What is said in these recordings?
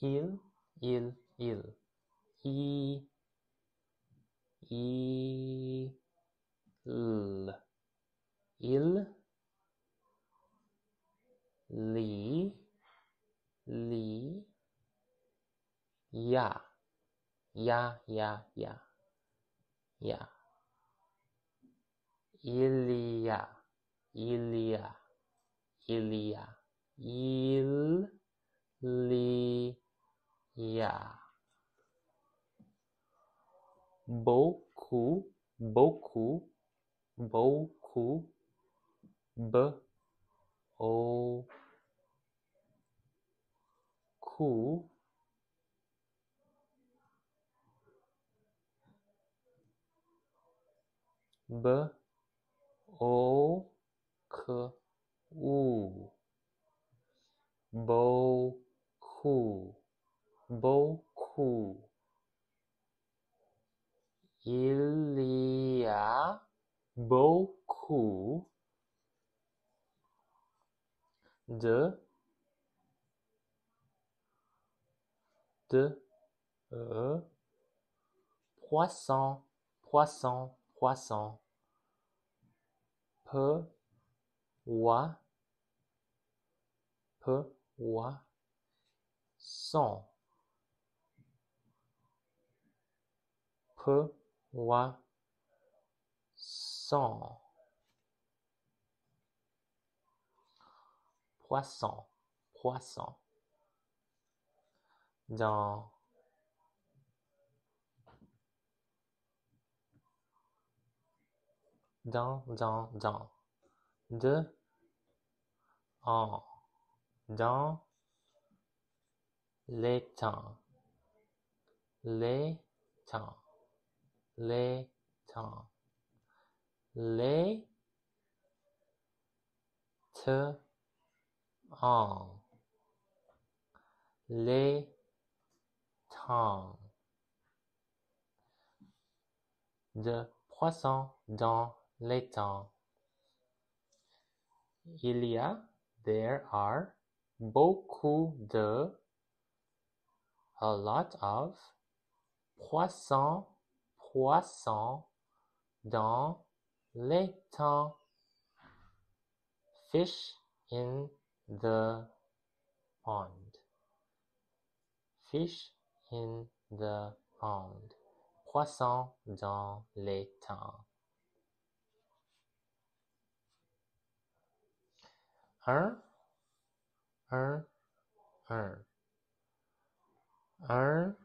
il, il, il, i, il, il, li, li, ya, ya, ya, ya, ya. Il y a, il y a, il y a, il y a. Beaucoup, beaucoup, beaucoup, b, o, coup, b, o, k, u, beaucoup, beaucoup. Il y a beaucoup de de euh, poisson, poisson, poisson. Peu, wa, peu, wa. Peu, son. Poisson, poisson. Dans, dans, dans, dans. De, en, dans, les temps, les temps, les temps, les te, les temps. De poisson dans les temps. Il y a, there are, beaucoup de, a lot of, poissons, poissons, dans temps. Fish in the pond. Fish in the pond. Poisson dans. Un, un, un. Un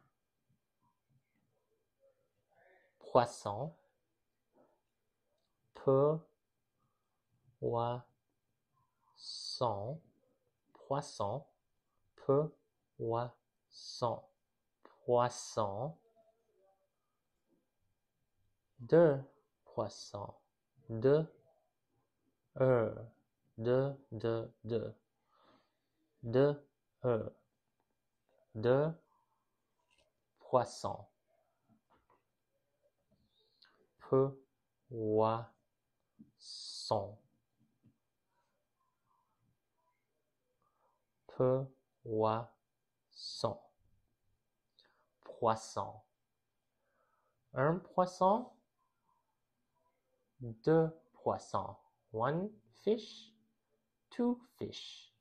peu poisson poisson poisson poisson deux poissons deux euh deux deux deux deux euh deux poissons peu poisson poisson un poisson deux poissons one fish two fish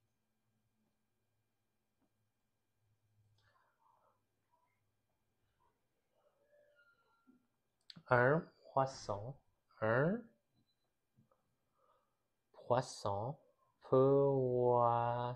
poisson un poisson poisson